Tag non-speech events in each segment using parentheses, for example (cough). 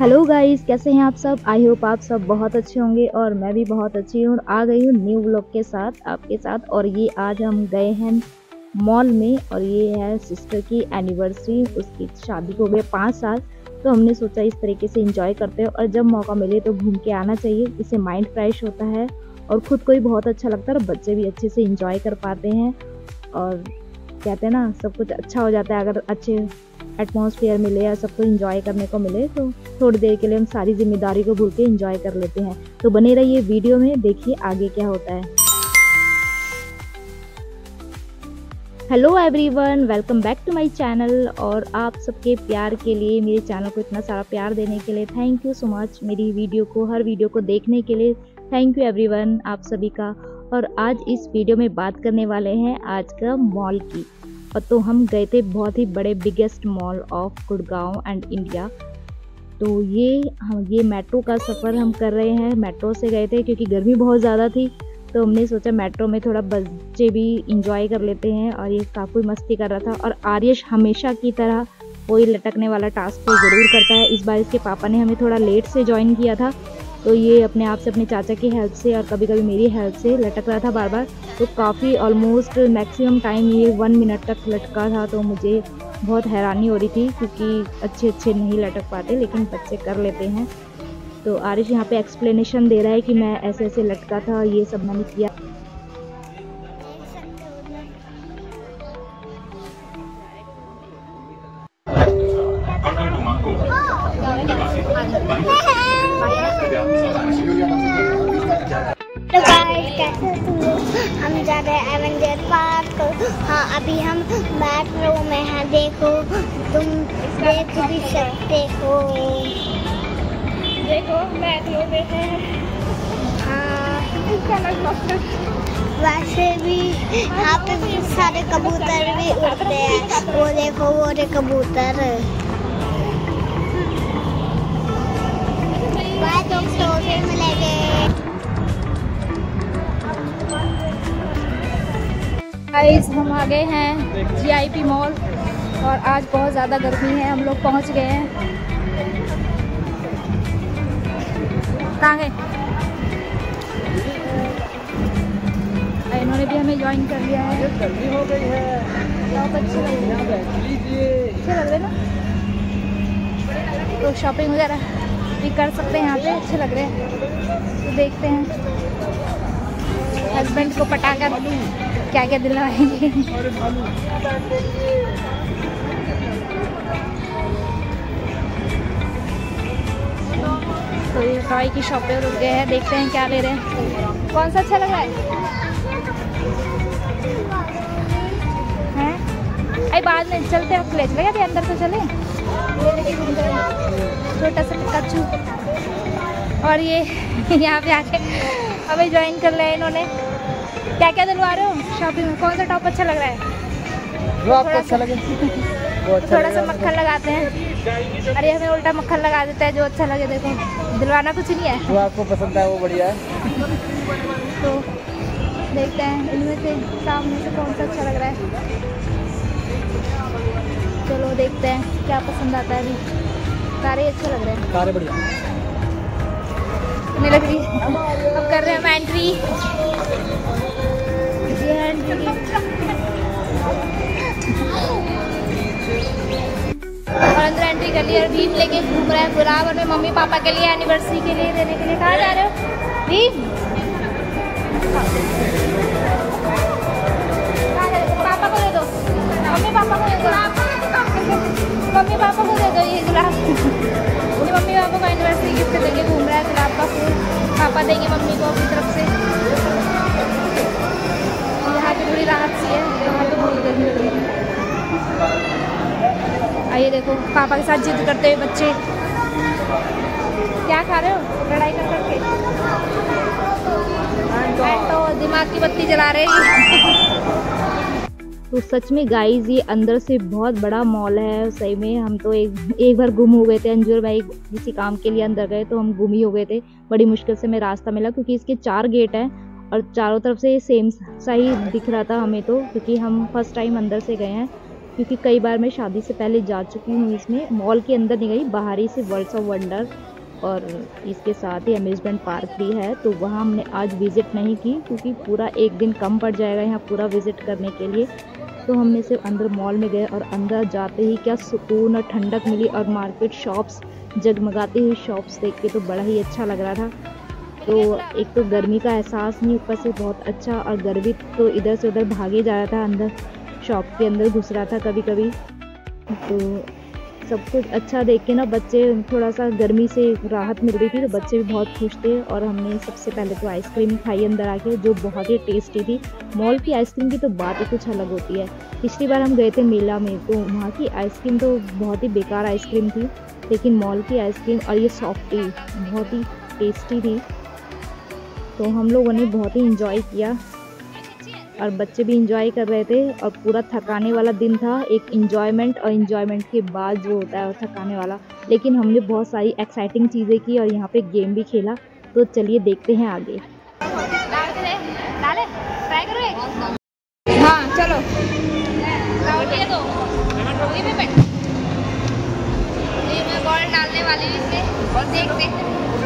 Hello guys कैसे हैं आप सब? आई होप आप सब बहुत अच्छे होंगे और मैं भी बहुत अच्छी हूँ आ गई हूँ न्यू व्लॉग के साथ आपके साथ और ये आज हम गए हैं मॉल में और ये है सिस्टर की एनिवर्सरी उसकी शादी को गए पाँच साल। तो हमने सोचा इस तरीके से इंजॉय करते हैं और जब मौका मिले तो घूम के आना चाहिए, इससे माइंड फ्रेश होता है और ख़ुद को भी बहुत अच्छा लगता है और बच्चे भी अच्छे से इंजॉय कर पाते हैं और कहते हैं ना, सब कुछ अच्छा हो जाता है अगर अच्छे एटमॉस्फेयर मिले या सबको इंजॉय करने को मिले तो थोड़ी देर के लिए हम सारी ज़िम्मेदारी को भूल के इंजॉय कर लेते हैं। तो बने रहिए वीडियो में, देखिए आगे क्या होता है। Hello everyone welcome back to my channel और आप सबके प्यार के लिए, मेरे चैनल को इतना सारा प्यार देने के लिए थैंक यू सो मच मेरी वीडियो को, हर वीडियो को देखने के लिए थैंक यू एवरीवन आप सभी का। और आज इस वीडियो में बात करने वाले हैं आज का मॉल की। तो हम गए थे बहुत ही बड़े biggest mall of Gurgaon and India तो ये हम ये मेट्रो का सफ़र हम कर रहे हैं। मेट्रो से गए थे क्योंकि गर्मी बहुत ज़्यादा थी तो हमने सोचा मेट्रो में थोड़ा बच्चे भी इंजॉय कर लेते हैं और ये काफ़ी मस्ती कर रहा था। और आर्यश हमेशा की तरह कोई लटकने वाला टास्क को ज़रूर करता है। इस बार इसके पापा ने हमें थोड़ा लेट से ज्वाइन किया था। तो ये अपने आप से अपने चाचा की हेल्प से और कभी कभी मेरी हेल्प से लटक रहा था बार बार तो काफ़ी ऑलमोस्ट मैक्सिमम टाइम ये वन मिनट तक लटका था तो मुझे बहुत हैरानी हो रही थी क्योंकि अच्छे अच्छे नहीं लटक पाते, लेकिन बच्चे कर लेते हैं। तो आरिश यहाँ पे एक्सप्लेनेशन दे रहा है कि मैं ऐसे ऐसे लटका था, ये सब मैंने किया। जा रहे हैं एवेंजर पार्क हाँ अभी हम मेट्रो में हैं देखो। तुम देख भी सकते हो। देखो मेट्रो में है। हाँ। वैसे भी यहाँ पे भी सारे कबूतर भी उड़ते हैं। वो देखो वो रे कबूतर। बाय दोस्तों फिर मिलेंगे गाइस हम आ गए हैं जीआईपी मॉल और आज बहुत ज़्यादा गर्मी है हम लोग पहुँच गए हैं। कहाँ गए इन्होंने भी हमें ज्वाइन कर लिया है। गर्मी हो गई है। बहुत अच्छे लग रहे हैं। बैठ लीजिए। अच्छे लग रहे ना? तो शॉपिंग वगैरह भी कर सकते हैं यहाँ पे अच्छे लग रहे हैं। तो देखते हैं। हस्बैंड को पटाकर क्या क्या दिलवाएँगे? तो ये टॉय की शॉप पे रुक गए हैं, देखते हैं क्या ले रहे हैं। कौन सा अच्छा लग रहा है? अरे बाद में चलते हैं ले चलेगा अभी अंदर तो चले। छोटा सा कच्चू और ये (laughs) यहाँ पे आके हमें ज्वाइन कर लिया इन्होंने। क्या क्या दिलवा रहे हो? शॉपिंग में? कौन सा टॉप अच्छा लग रहा है? जो आपको अच्छा लगे। अच्छा थोड़ा सा मक्खन लगाते हैं। अरे हमें उल्टा मक्खन लगा देता है जो अच्छा लगे देखो। दिलवाना कुछ नहीं है। जो आपको पसंद है वो बढ़िया है। तो देखते हैं इनमें से सामने से कौन सा अच्छा लग रहा है। चलो देखते हैं क्या पसंद आता है अभी। सारे अच्छे लग रहे हैं। सारे बढ़िया। हमें लग रही। अब कर रहे हैं हम है एंट्री अंदर एंट्री कर ली और भीम लेके घूम रहा है गुलाब और मम्मी पापा के लिए एनिवर्सरी के लिए देने के लिए कहाँ जा रहे हो? भीम? पापा को दे दो। मम्मी पापा को दे दो। मम्मी पापा को दे दो ये गुलाब। मम्मी पापा को एनिवर्सरी गिफ्ट देके घूम रहा है गुलाब का फूल। पापा देंगे मम्मी को अपनी तरफ़ से। है हो। आइए देखो, पापा के साथ जिद करते हुए बच्चे। क्या खा रहे हो? लड़ाई कर करके? तो दिमाग की बत्ती जला रहे हैं। तो सच में गाइस ये अंदर से बहुत बड़ा मॉल है, सही में हम तो एक एक बार गुम हो गए थे, अंजुर भाई किसी काम के लिए अंदर गए तो हम गुम ही हो गए थे। बड़ी मुश्किल से हमें रास्ता मिला, क्योंकि इसके चार गेट हैं। और चारों तरफ़ से सेम सा ही दिख रहा था हमें तो क्योंकि हम फ़र्स्ट टाइम अंदर से गए हैं, क्योंकि कई बार मैं शादी से पहले जा चुकी हूँ इसमें। मॉल के अंदर नहीं गई, बाहर ही से वर्ल्ड्स ऑफ़ वंडर और इसके साथ ही अम्यूज़मेंट पार्क भी है तो वहाँ हमने आज विज़िट नहीं की, क्योंकि पूरा एक दिन कम पड़ जाएगा यहाँ पूरा विज़िट करने के लिए। तो हमने सिर्फ़ अंदर मॉल में गए और अंदर जाते ही क्या सुकून और ठंडक मिली और मार्केट शॉप्स जगमगाती हुई शॉप्स देख के तो बड़ा ही अच्छा लग रहा था। तो एक तो गर्मी का एहसास नहीं, ऊपर से बहुत अच्छा और गर्वित तो इधर से उधर भागे जा रहा था अंदर शॉप के अंदर घुस रहा था कभी कभी तो सब कुछ अच्छा देख के ना बच्चे थोड़ा सा गर्मी से राहत मिल रही थी तो बच्चे भी बहुत खुश थे और हमने सबसे पहले तो आइसक्रीम खाई अंदर आके, जो बहुत ही टेस्टी थी। मॉल की आइसक्रीम की तो बात ही कुछ अलग होती है। पिछली बार हम गए थे मेला में तो वहाँ की आइसक्रीम तो बहुत ही बेकार आइसक्रीम थी, लेकिन मॉल की आइसक्रीम और ये सॉफ्टी बहुत ही टेस्टी थी। तो हम लोगों ने बहुत ही इंजॉय किया। और बच्चे भी इंजॉय कर रहे थे और पूरा थकाने वाला दिन था। एक इंजॉयमेंट और इंजॉयमेंट के बाद जो होता है थकाने वाला। लेकिन हमने बहुत सारी एक्साइटिंग चीज़ें की और यहाँ पे गेम भी खेला। तो चलिए देखते हैं आगे। हाँ चलो।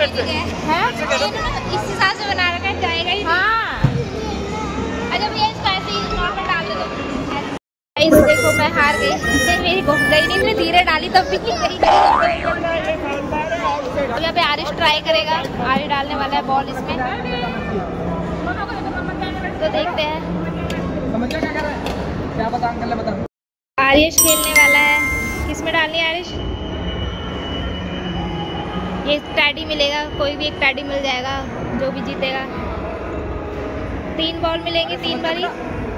है। इस हिसाब से बना रखा है जाएगा ही हाँ। अच्छा भैया इसको ऐसे ही नॉर्मल डाल दो देखो मैं हार गई। इससे मेरी घुस गई नहीं मैं धीरे डाली तब भी। गई। तो यहाँ पे आरिश ट्राई करेगा। आरिश डालने वाला है बॉल इसमें। तो देखते हैं। समझ क्या कर रहा है? क्या बता अंकल बता आरिश खेलने वाला है। किसमें डालनी है आरिश? ये टैडी मिलेगा कोई भी एक टैडी मिल जाएगा जो भी जीतेगा। तीन बॉल मिलेंगे तीन बारी।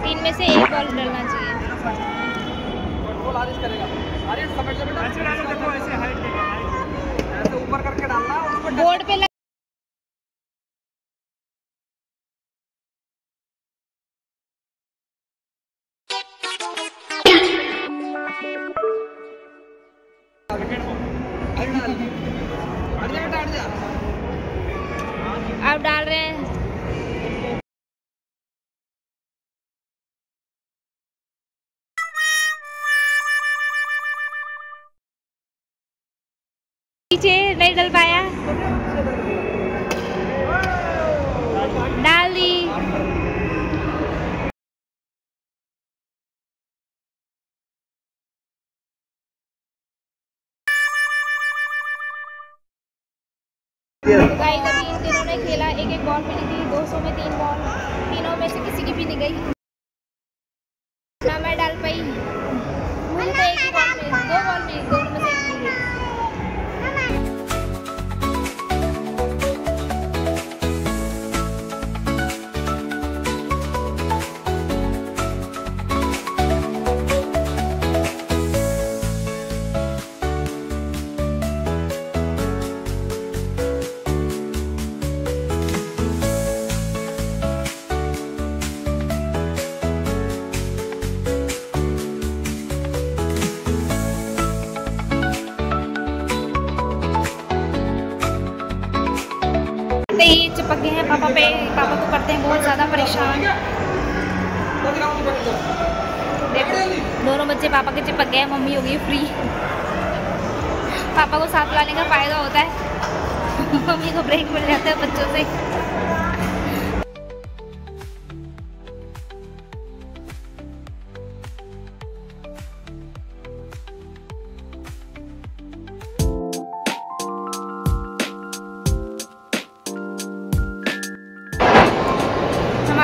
तीन में से एक बॉल डलना चाहिए बोर्ड पे करेगा पीछे नहीं डल पाया। डाल। दी खेला एक एक बॉल मिली थी 200 में तीन बॉल तीनों में से किसी की भी नहीं गई। ना मैं डाल पाई। बॉल मिली, दो से पे पापा को करते हैं, बहुत ज़्यादा परेशान। देखो दोनों बच्चे पापा के चिपक गए मम्मी हो गई फ्री पापा को साथ लाने का फ़ायदा होता है। (laughs) मम्मी को ब्रेक मिल जाता है बच्चों से।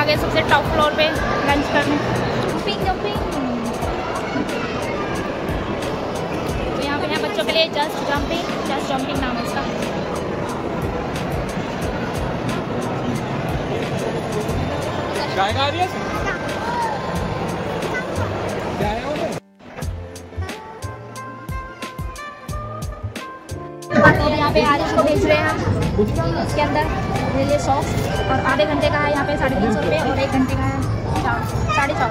गए सबसे टॉप फ्लोर पे लंच करने। जंपिंग जंपिंग तो यहाँ पे यहाँ बच्चों के लिए जस्ट जंपिंग जस्ट जंपिंग नाम है इसका। जाएगा इसके अंदर ले लिए सॉक्स और आधे घंटे का है यहाँ पे, साढ़े तीन सौ रुपये, और एक घंटे का है चार, साढ़े चार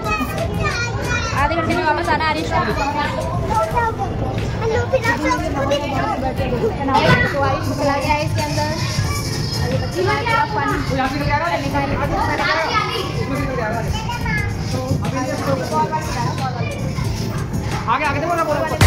आधे घंटे में वापस आना है को। तो आयुष चला है और ये बच्चे का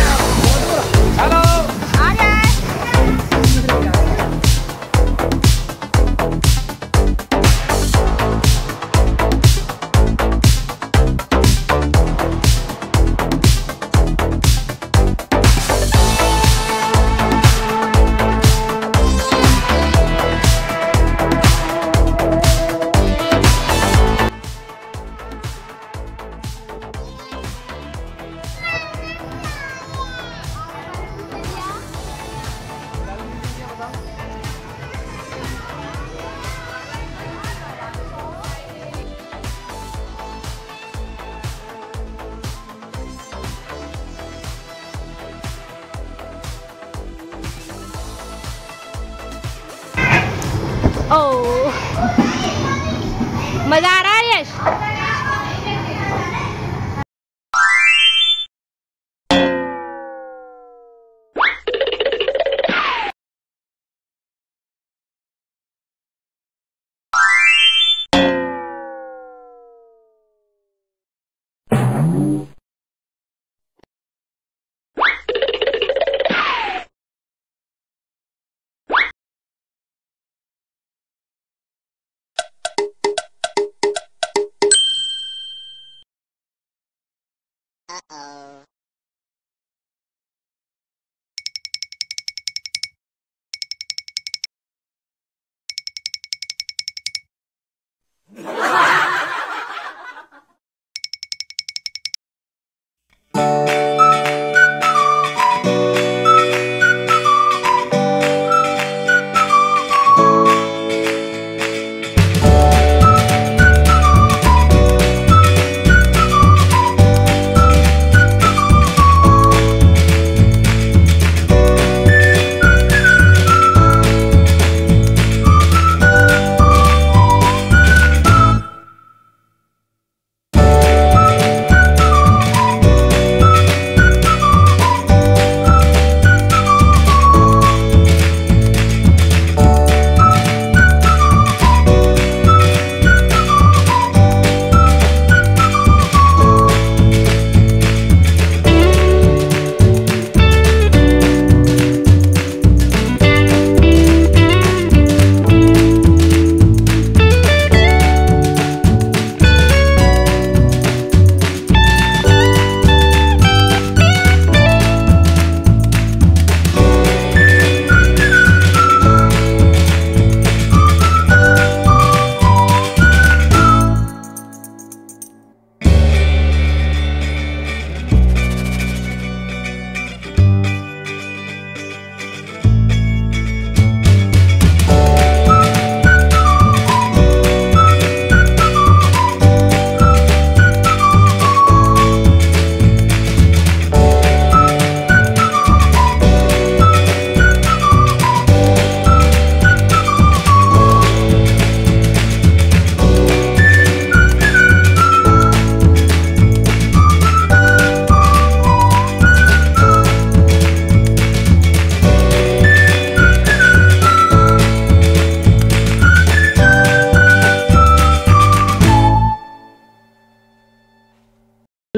ओ मज़ा आ रहा है यश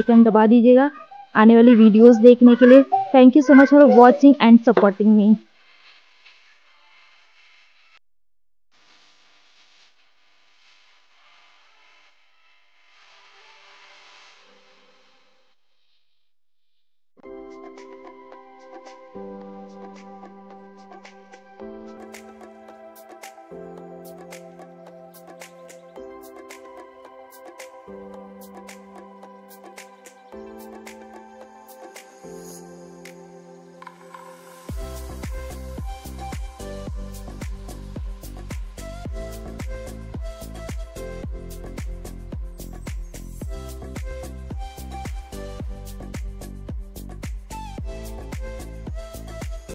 आइकन दबा दीजिएगा। आने वाली वीडियोस देखने के लिए thank you so much for watching and supporting me